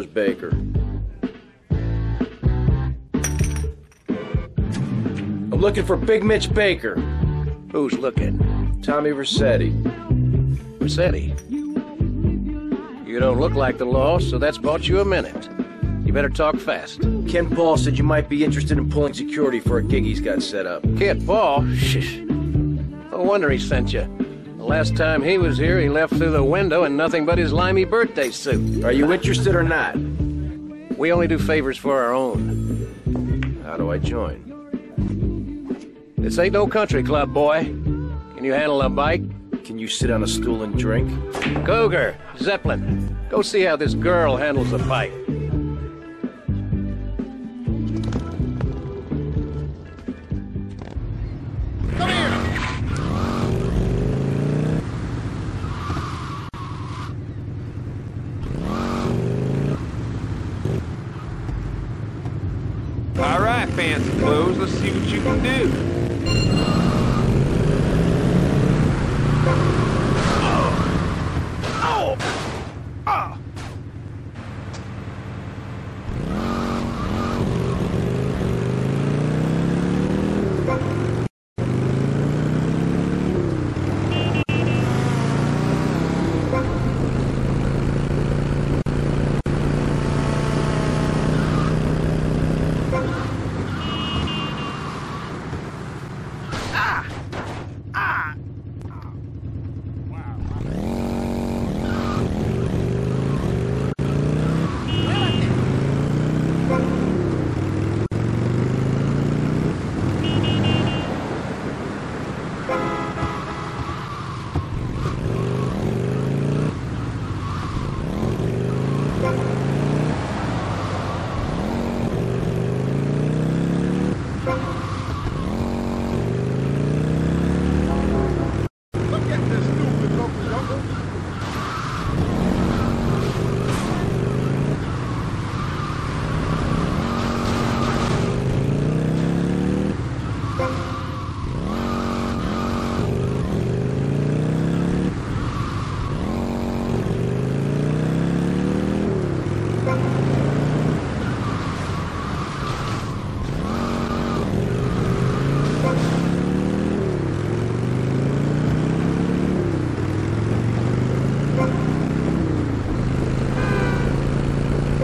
Where's Baker? I'm looking for Big Mitch Baker. Who's looking? Tommy Vercetti. Vercetti. You don't look like the law, so that's bought you a minute. You better talk fast. Kent Paul said you might be interested in pulling security for a gig he's got set up. Kent Paul? Shh. No wonder he sent you. The last time he was here, he left through the window in nothing but his limey birthday suit. Are you interested or not? We only do favors for our own. How do I join? This ain't no country club, boy. Can you handle a bike? Can you sit on a stool and drink? Cougar, Zeppelin, go see how this girl handles a bike. Right, fancy clothes, let's see what you can do. Ah!